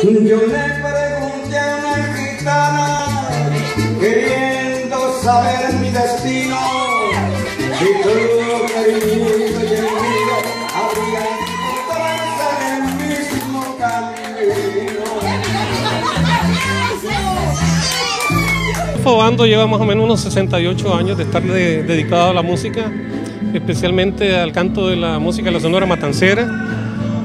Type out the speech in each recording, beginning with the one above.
Yo le pregunté a una gitana, queriendo saber mi destino, tú, querido y el mío, habrían encontrarse en el mismo camino. Fobando lleva más o menos unos 68 años de estar de- dedicado a la música, especialmente al canto de la música de la Sonora Matancera.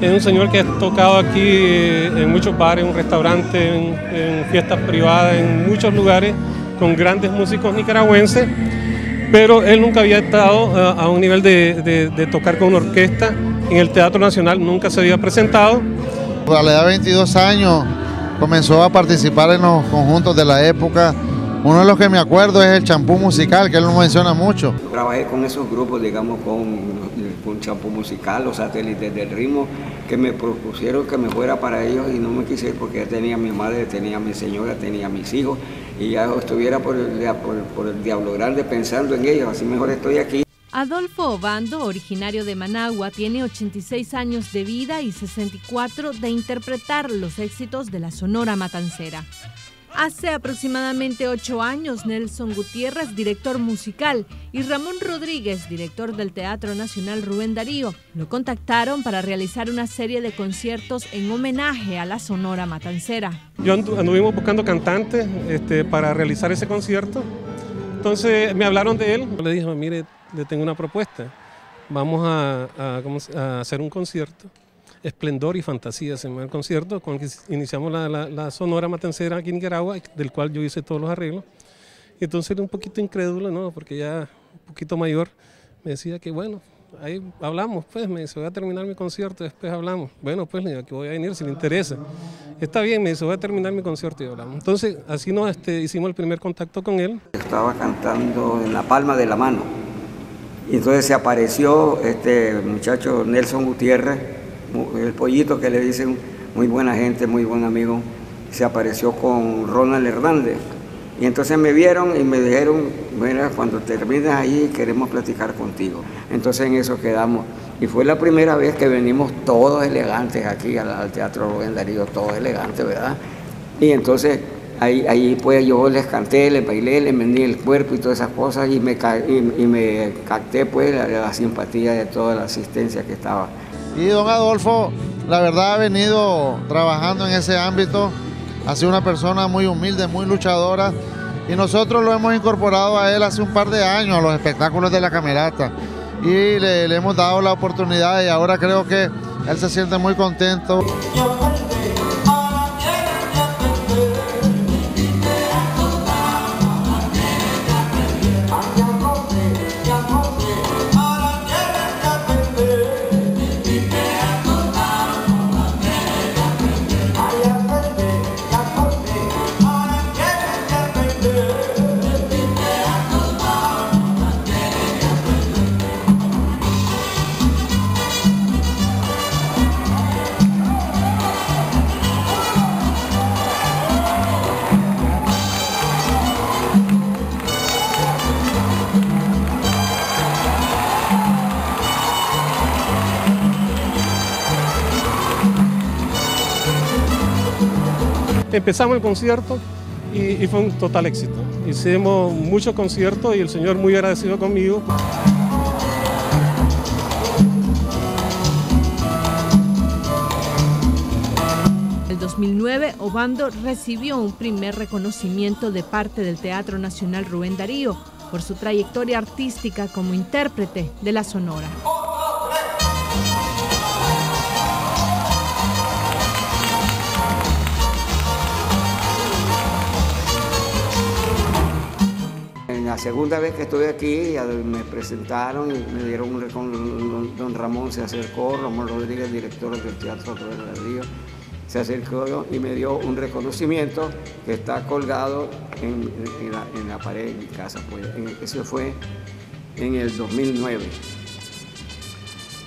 Es un señor que ha tocado aquí eh, en muchos bares, en un restaurante, en, fiestas privadas, en muchos lugares con grandes músicos nicaragüenses, pero él nunca había estado a, a un nivel de, de- de tocar con una orquesta. En el Teatro Nacional nunca se había presentado. A la edad de 22 años comenzó a participar en los conjuntos de la época. Uno de los que me acuerdo es el champú musical, que él no menciona mucho. Trabajé con esos grupos, digamos, con, Champú Musical, los satélites del ritmo, que me propusieron que me fuera para ellos y no me quise ir porque ya tenía a mi madre, tenía a mi señora, tenía a mis hijos y ya estuviera por el, por, por el diablo grande pensando en ellos, así mejor estoy aquí. Adolfo Obando, originario de Managua, tiene 86 años de vida y 64 de interpretar los éxitos de la Sonora Matancera. Hace aproximadamente ocho años, Nelson Gutiérrez, director musical, y Ramón Rodríguez, director del Teatro Nacional Rubén Darío, lo contactaron para realizar una serie de conciertos en homenaje a la Sonora Matancera. Yo andu- anduvimos buscando cantantes este, para realizar ese concierto. Entonces me hablaron de él. Le dije, mire, le tengo una propuesta. Vamos a, a- ¿cómo se- a hacer un concierto. Esplendor y fantasía se llama el concierto, con el que iniciamos la, la- la Sonora Matancera aquí en Nicaragua, del cual yo hice todos los arreglos. Y entonces era un poquito incrédulo, ¿no? Porque ya un poquito mayor, me decía que bueno, ahí hablamos, pues, me dice, voy a terminar mi concierto, después hablamos. Bueno, pues, le digo, que voy a venir si le interesa. Está bien, me dice, voy a terminar mi concierto y hablamos. Entonces, así nos este, hicimos el primer contacto con él. Estaba cantando en la palma de la mano. Y entonces se apareció este muchacho Nelson Gutiérrez, el pollito que le dicen, muy buena gente, muy buen amigo, se apareció con Ronald Hernández. Y entonces me vieron y me dijeron, mira, cuando termines ahí queremos platicar contigo. Entonces en eso quedamos. Y fue la primera vez que venimos todos elegantes aquí al, Teatro Rubén Darío, todos elegantes, ¿verdad? Y entonces ahí, ahí pues yo les canté, les bailé, les vendí el cuerpo y todas esas cosas y me, y, me capté pues la simpatía de toda la asistencia que estaba. Y don Adolfo, la verdad ha venido trabajando en ese ámbito. Ha sido una persona muy humilde, muy luchadora. Y nosotros lo hemos incorporado a él hace un par de años a los espectáculos de la camerata. Y le, le hemos dado la oportunidad y ahora creo que él se siente muy contento. Empezamos el concierto y, fue un total éxito. Hicimos muchos conciertos y el señor muy agradecido conmigo. En el 2009, Obando recibió un primer reconocimiento de parte del Teatro Nacional Rubén Darío por su trayectoria artística como intérprete de la Sonora. Segunda vez que estuve aquí me presentaron y me dieron un don, don Ramón se acercó, Ramón Rodríguez, director del Teatro Rubén Darío, se acercó y me dio un reconocimiento que está colgado en, la, pared de mi casa. Pues. En- eso fue en el 2009.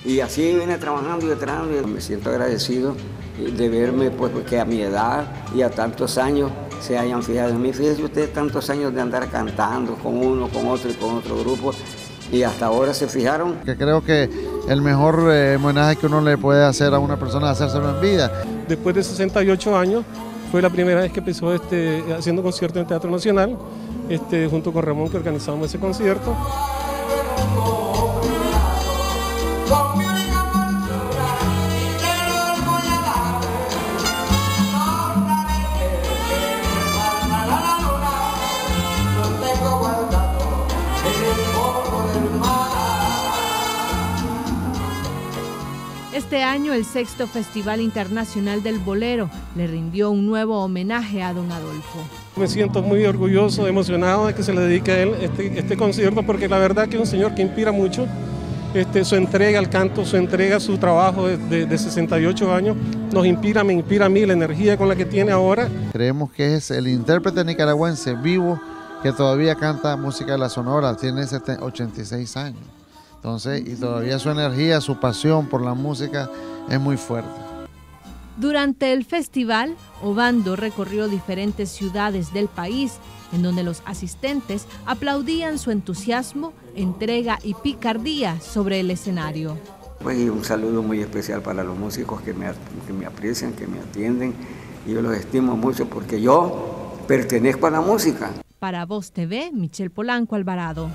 Y así vine trabajando y trabajando me siento agradecido de verme pues que a mi edad y a tantos años se hayan fijado en mí. Fíjese usted tantos años de andar cantando con uno, con otro y con otro grupo y hasta ahora se fijaron. Que creo que el mejor eh, homenaje que uno le puede hacer a una persona es hacérselo en vida. después de 68 años, fue la primera vez que empezó este, haciendo concierto en el Teatro Nacional, este, junto con Ramón que organizamos ese concierto. Este año el sexto Festival Internacional del Bolero le rindió un nuevo homenaje a don Adolfo. Me siento muy orgulloso, emocionado de que se le dedique a él este, este concierto porque la verdad que es un señor que inspira mucho. Este, su entrega al canto, su entrega a su trabajo de, de 68 años nos inspira, me inspira a mí la energía con la que tiene ahora. Creemos que es el intérprete nicaragüense vivo que todavía canta música de la Sonora, tiene 86 años. Entonces, y todavía su energía, su pasión por la música es muy fuerte. Durante el festival, Obando recorrió diferentes ciudades del país en donde los asistentes aplaudían su entusiasmo, entrega y picardía sobre el escenario. Pues un saludo muy especial para los músicos que me, que me aprecian, que me atienden. Y yo los estimo mucho porque yo pertenezco a la música. Para Voz TV, Michelle Polanco Alvarado.